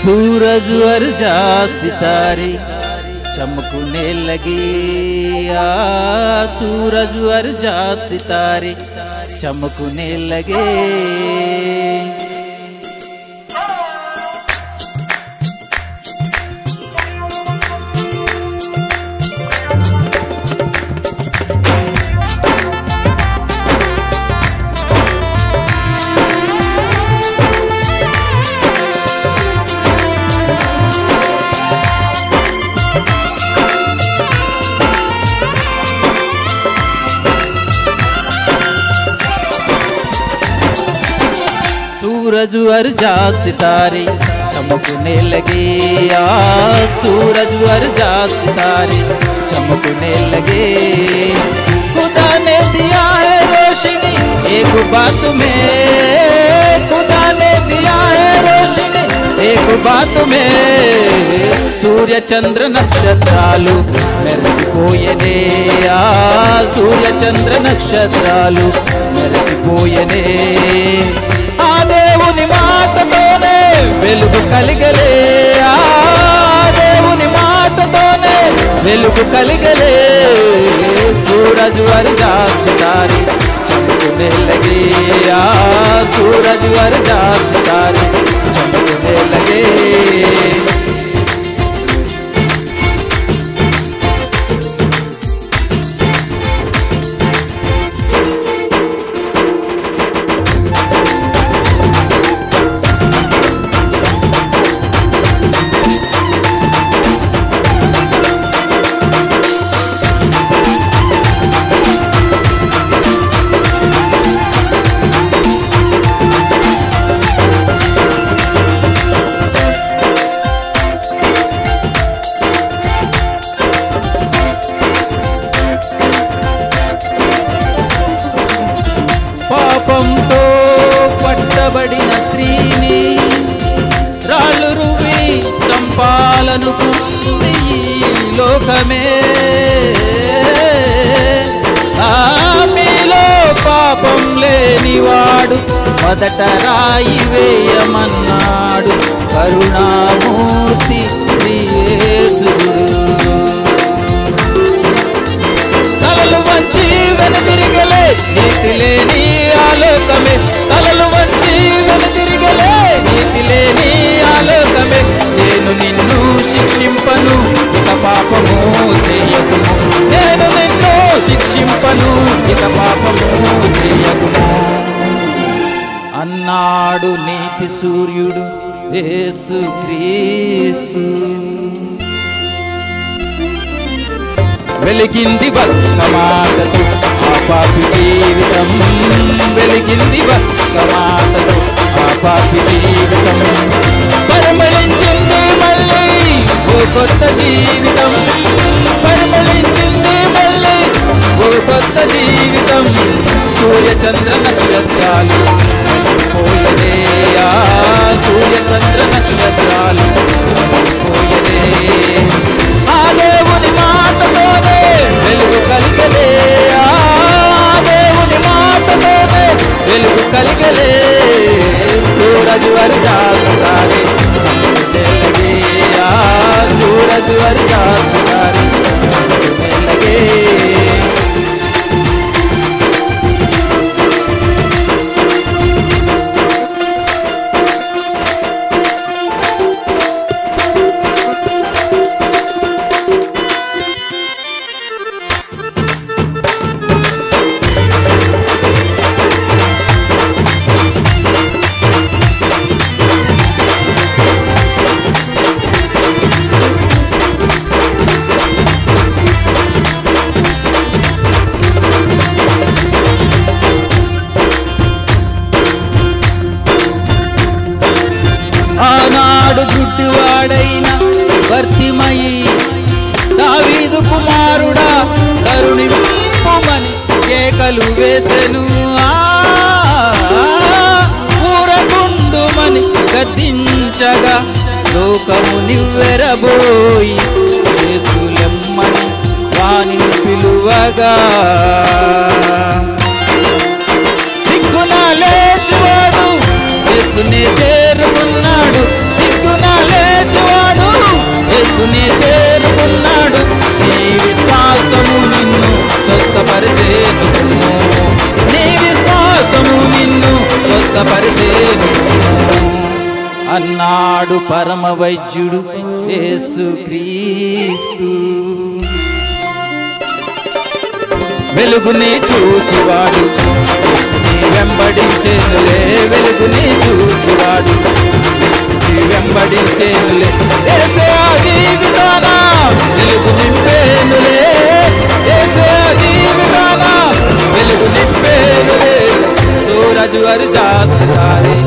सूरज और जा सितारे चमकने लगे। आ सूरज और जा सितारे चमकने लगे। सूरज जा सितारे, चमकने लगे आ सूरज अर्जा सितारे, चमकने लगे। खुदा ने दिया है रोशनी, एक बात में। खुदा ने दिया है रोशनी, एक बात में। सूर्य चंद्र नक्षत्रालु मेरे को ये ने आ सूर्य चंद्र नक्षत्रालु मेरे को ये ने దేవుని మాటతోనే వెలుగు కలిగలే ఆ దేవుని మాటతోనే వెలుగు కలిగలే సూరజ్ వర్ जा सितारे चमकने लगे आ सूरज वर जा सितारे चमकने लगे చంపాలనుకుంది ఈ లోకమే. ఆమెలో పాపం లేనివాడు మొదట రాయి వేయమన్నాడు కరుణామూర్తి శ్రీయేసుడు తలలు వంచి వెనుదిరిగలే నీతి లేని ఆలోకమే తలలు వంచి వెనుదిరిగలే నీతి లేని ఆలోకమే నేను నిన్ను శిక్షింపను. ఇక పాపము చేయకుము. నేను నిన్ను శిక్షింపను. ఇక పాపము చేయకుము. అన్నాడు నీతి సూర్యుడు యేసు క్రీస్తు వెలిగింది బతుకమాటతో ఆ పాపి జీవితం. వెలిగింది బతుకమాటతో ఆ పాపి జీవితం. పరమళి కొత్త జీవితం. పరిమళించింది మళ్ళీ ఓ కొత్త జీవితం. సూర్యచంద్ర నక్షత్రాలు. పోయనే ఆ దావీదు కుమారుడా కరుణింపుమని కేకలు వేసెను. ఊరకుండుమని గద్దించగా లోకము నివ్వెరబోయి యేసులెమ్మని వాని పిలువగా. దిక్కున లేచివాడు యేసుని చేరుకున్నాడు. స్వస్థపరిచేను అన్నాడు పరమ వైద్యుడు యేసు క్రీస్తు వెలుగుని చూచివాడు వెంబడించేనులే. వెలుగుని చూచివాడు వెంబడించేనులే. జీవితాన వెలుగు నింపేనులే. జీవితాన వెలుగు నింపేనులే. సూరజు అరుజా हजारे